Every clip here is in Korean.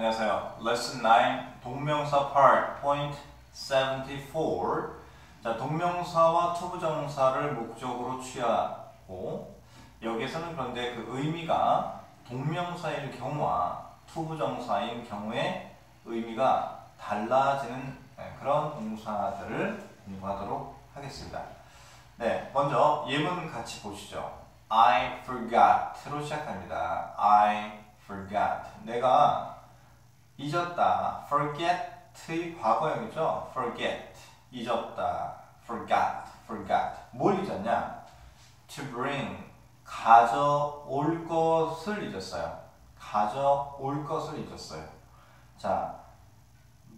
안녕하세요. Lesson 9 동명사 part point 74. 자, 동명사와 to부정사를 목적으로 취하고 여기에서는 그런데 그 의미가 동명사일 경우와 to부정사인 경우에 의미가 달라지는 네, 그런 동사들을 공부하도록 하겠습니다. 네, 먼저 예문 같이 보시죠. I forgot로 시작합니다. I forgot. 내가 잊었다. forget의 과거형이죠. forget. 잊었다. forgot. forgot. 뭘 잊었냐? to bring. 가져올 것을 잊었어요. 가져올 것을 잊었어요. 자,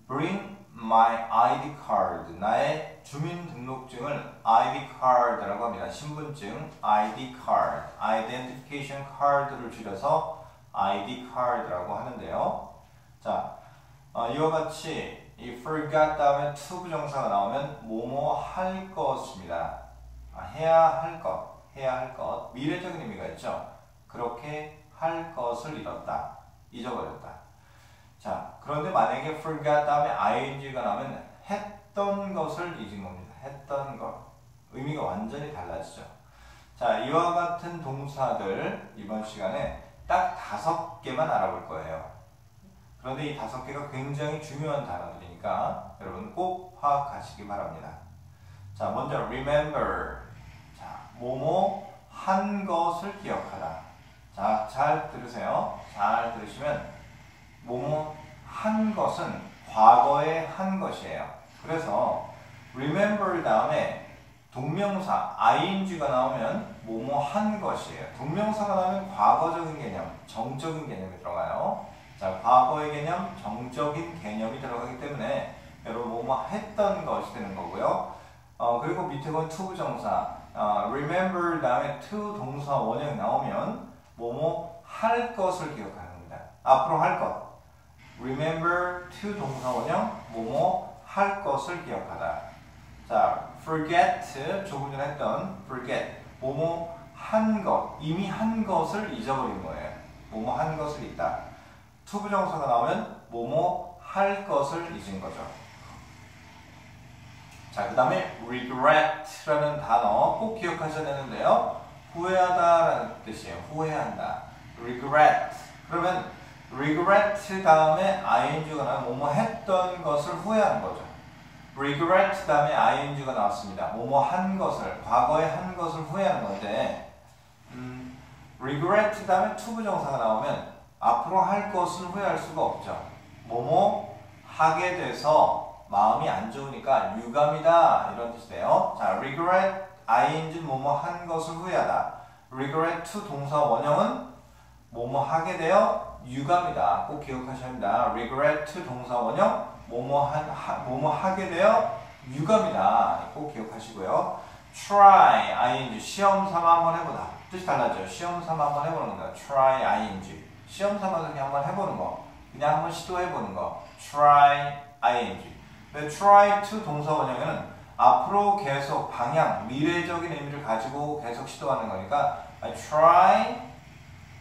bring my ID card. 나의 주민등록증을 ID card라고 합니다. 신분증 ID card, identification card를 줄여서 ID card라고 하는데요. 자, 어, 이와 같이 이 forgot 다음에 to 부정사가 나오면 뭐뭐 할 것입니다. 아, 해야 할 것, 해야 할 것. 미래적인 의미가 있죠. 그렇게 할 것을 잃었다, 잊어버렸다. 자, 그런데 만약에 forgot 다음에 ing가 나오면 했던 것을 잊은 겁니다. 했던 것. 의미가 완전히 달라지죠. 자, 이와 같은 동사들 이번 시간에 딱 다섯 개만 알아볼 거예요. 그런데 이 다섯 개가 굉장히 중요한 단어들이니까 여러분 꼭 파악하시기 바랍니다. 자, 먼저 remember. 자, 뭐뭐 한 것을 기억하다. 자, 잘 들으세요. 잘 들으시면 뭐뭐 한 것은 과거에 한 것이에요. 그래서 remember 다음에 동명사 ing가 나오면 뭐뭐 한 것이에요. 동명사가 나오면 과거적인 개념, 정적인 개념이 들어가요. 자, 과거의 개념, 정적인 개념이 들어가기 때문에 여러분 뭐뭐 했던 것이 되는 거고요. 어, 그리고 밑에 건 to 부정사, 어, remember 다음에 to 동사 원형 나오면 뭐뭐 할 것을 기억하는 겁니다. 앞으로 할 것. remember to 동사 원형 뭐뭐 할 것을 기억하다. 자, forget 조금 전에 했던 forget 뭐뭐 한 것, 이미 한 것을 잊어버린 거예요. 뭐뭐 한 것을 잊다. To 부정사가 나오면 뭐뭐 할 것을 잊은 거죠. 자, 그 다음에 regret라는 단어 꼭 기억하셔야 되는데요. 후회하다라는 뜻이에요. 후회한다. regret. 그러면 regret 다음에 ing가 나면 뭐뭐 했던 것을 후회하는 거죠. regret 다음에 ing가 나왔습니다. 뭐뭐 한 것을, 과거에 한 것을 후회하는 건데 음, regret 다음에 to 부정사가 나오면 앞으로 할 것을 후회할 수가 없죠. 뭐뭐 하게 돼서 마음이 안 좋으니까 유감이다 이런 뜻이에요. 자, regret ing 뭐뭐 한 것을 후회하다. regret to 동사 원형은 뭐뭐 하게 되어 유감이다. 꼭 기억하셔야 합니다. regret to 동사 원형 뭐뭐 한 하, 뭐뭐 하게 되어 유감이다. 꼭 기억하시고요. try ing 시험 삼아 한번 해보다. 뜻이 달라져. 시험 삼아 한번 해보는 겁니다. try ing 시험 삼아서 그냥 한번 해보는 거. 그냥 한번 시도해보는 거. try ing 근데 try to 동사 원형에는 앞으로 계속 방향, 미래적인 의미를 가지고 계속 시도하는 거니까 try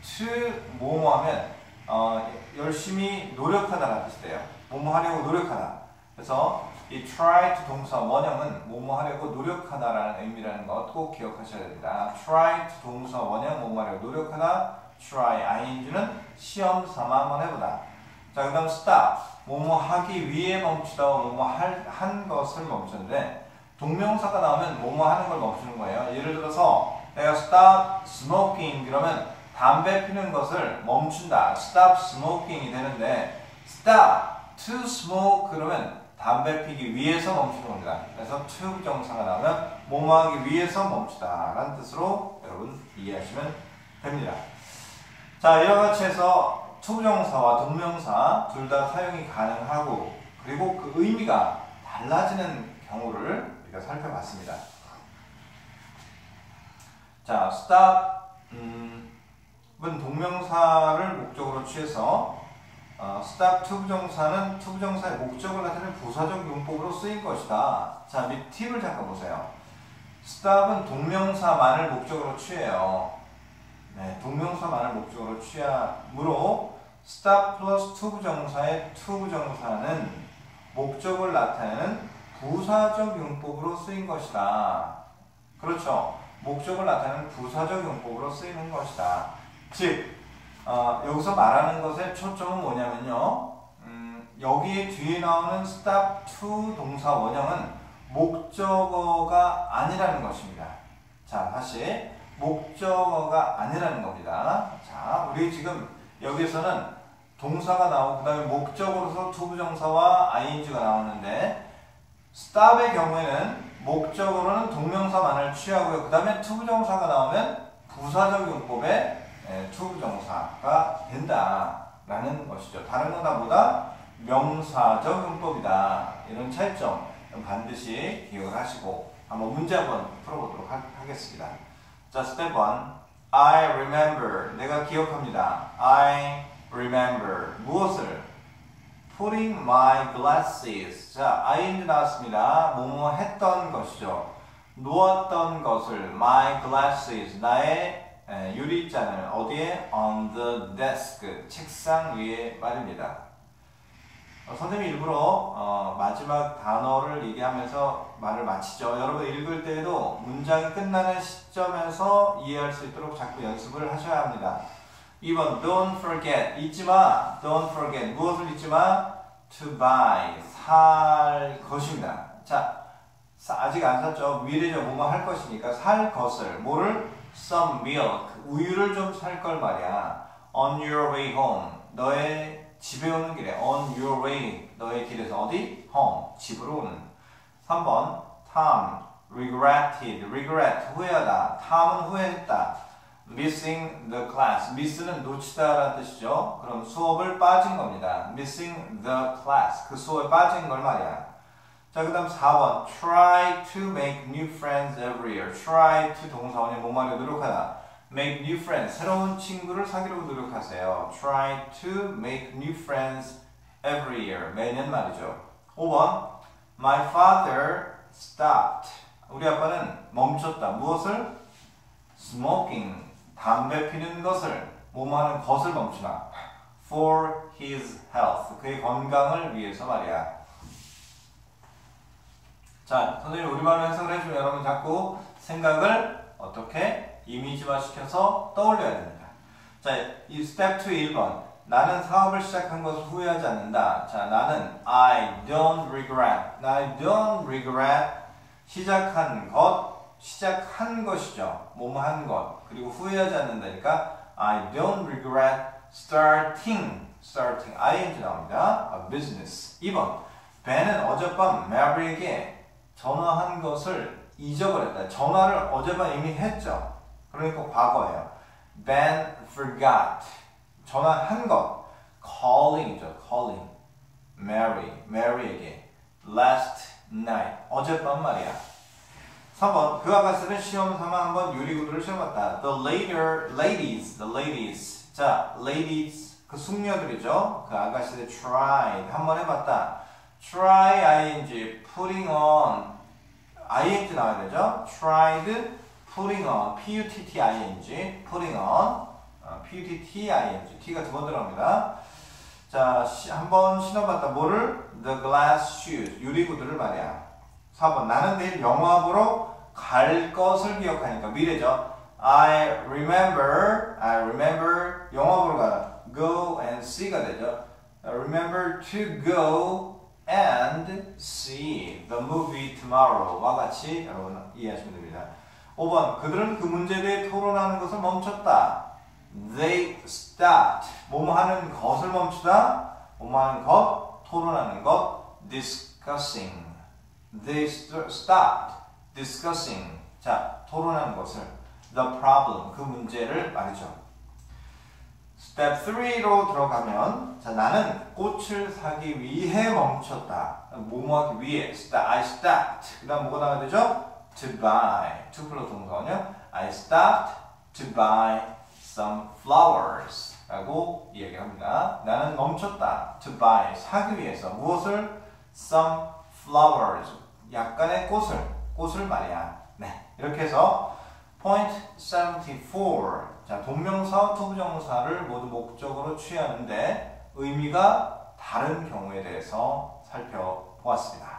to 뭐뭐 하면 어, 열심히 노력하다라는 뜻이에요. 뭐뭐 하려고 노력하다. 그래서 이 try to 동사 원형은 뭐뭐 하려고 노력하다라는 의미라는 것 꼭 기억하셔야 됩니다. try to 동사 원형 뭐뭐 하려고 노력하다. Try ing는 시험 삼아 한번 해보다. 자, 그 다음 stop. 뭐뭐 하기 위해 멈추다. 뭐뭐 할, 한 것을 멈추는데 동명사가 나오면 뭐뭐 하는 걸 멈추는 거예요. 예를 들어서 내가 stop smoking 그러면 담배 피는 것을 멈춘다. stop smoking이 되는데 stop to smoke 그러면 담배 피기 위해서 멈추는 겁니다. 그래서 to부정사가 나오면 뭐뭐 하기 위해서 멈추다 라는 뜻으로 여러분 이해하시면 됩니다. 자, 이와 같이 해서 to부정사와 동명사 둘 다 사용이 가능하고 그리고 그 의미가 달라지는 경우를 우리가 살펴봤습니다. 자, stop 음, 은 동명사를 목적으로 취해서 어, stop to부정사는 to부정사의 목적을 나타내는 부사적 용법으로 쓰인 것이다. 자, 밑 팁을 잠깐 보세요. stop은 동명사만을 목적으로 취해요. 네, 동명사만을 목적으로 취하므로 stop 플러스 to 부정사의 to 부정사는 목적을 나타내는 부사적 용법으로 쓰인 것이다. 그렇죠. 목적을 나타내는 부사적 용법으로 쓰이는 것이다. 즉, 어, 여기서 말하는 것의 초점은 뭐냐면요. 음, 여기 뒤에 나오는 stop to 동사 원형은 목적어가 아니라는 것입니다. 자, 다시 목적어가 아니라는 겁니다. 자, 우리 지금 여기서는 동사가 나오고 그 다음에 목적으로서 to부정사와 ing가 나왔는데 stop의 경우에는 목적으로는 동명사만을 취하고요. 그 다음에 to부정사가 나오면 부사적 용법의 to부정사가 된다라는 것이죠. 다른 거다보다 명사적 용법이다. 이런 차이점 반드시 기억을 하시고 한번 문제 한번 풀어보도록 하, 겠습니다 자, 스텝 1. I remember. 내가 기억합니다. I remember. 무엇을? putting my glasses. 자, ing 나왔습니다. 뭐뭐 했던 것이죠. 놓았던 것을 my glasses. 나의 유리잔을 어디에? on the desk. 책상 위에 말입니다. 어, 선생님이 일부러 어, 마지막 단어를 얘기하면서 말을 마치죠. 여러분 읽을 때에도 문장이 끝나는 시점에서 이해할 수 있도록 자꾸 연습을 하셔야 합니다. 2번 don't forget 잊지 마 don't forget 무엇을 잊지 마 to buy 살 것입니다. 자 아직 안 샀죠. 미래죠. 뭐뭐 할 것이니까 살 것을 뭐를 some milk 우유를 좀 살 걸 말이야. on your way home 너의 집에 오는 길에 on your way 너의 길에서 어디? home 집으로 오는 3번 Tom regretted regret 후회하다 Tom은 후회했다 missing the class miss는 놓치다 라는 뜻이죠 그럼 수업을 빠진 겁니다 missing the class 그 수업에 빠진 걸 말이야 자, 그 다음 4번. Try to make new friends every year. Try to 동사원의 뭐만에 노력하다. Make new friends. 새로운 친구를 사귀려고 노력하세요. Try to make new friends every year. 매년 말이죠. 5번. My father stopped. 우리 아빠는 멈췄다. 무엇을? smoking. 담배 피는 것을. 뭐하는 것을 멈추나. for his health. 그의 건강을 위해서 말이야. 자, 선생님 우리말로 해석을 해주면 여러분 자꾸 생각을 어떻게 이미지화 시켜서 떠올려야 됩니다. 자, 이 스텝 2 1번. 나는 사업을 시작한 것을 후회하지 않는다. 자, 나는 I don't regret. I don't regret 시작한 것, 시작한 것이죠. 뭐뭐 한 것. 그리고 후회하지 않는다니까 I don't regret starting. starting. ing 나옵니다. A business. 2번. 벤은 어젯밤 메리에게 전화한 것을 잊어버렸다. 전화를 어젯밤 이미 했죠. 그러니까 과거예요. Ben forgot. 전화한 것. calling이죠. calling. Mary. Mary에게. last night. 어젯밤 말이야. 3번. 그 아가씨는 시험 삼아 한번 유리구두를 시험했다. The later ladies. The ladies. 자, ladies. 그 숙녀들이죠. 그 아가씨들 tried. 한번 해봤다. try ing. putting on. ing 나와야 되죠. tried putting on, p-u-t-t-i-n-g, putting on, 어, p-u-t-t-i-n-g, t가 두 번 들어갑니다. 자, 한번 신어봤다. 뭐를? The glass shoes, 유리구두를 말이야. 4번, 나는 내일 영화 보러 갈 것을 기억하니까 미래죠. I remember, I remember, 영화 보러 가다. go and see가 되죠. remember to go and see the movie tomorrow와 같이 여러분 이해하시면 됩니다. 5번 그들은 그 문제에 대해 토론하는 것을 멈췄다. They stopped. 뭐뭐 하는 것을 멈추다. 뭐뭐 하는 것, 토론하는 것, discussing. They stopped discussing. 자, 토론하는 것을. The problem. 그 문제를 말이죠. 스텝 3로 들어가면 자 나는 꽃을 사기 위해 멈췄다. 뭐뭐 하기 위해. I stopped. 그 다음 뭐가 나와야 되죠? To buy. to 플러스 동사원형. I stopped to buy some flowers. 라고 이야기합니다. 나는 멈췄다. to buy. 사기 위해서. 무엇을? some flowers. 약간의 꽃을. 꽃을 말이야. 네. 이렇게 해서 point 74. 자, 자, 동명사와 투부정사를 모두 목적으로 취하는데 의미가 다른 경우에 대해서 살펴보았습니다.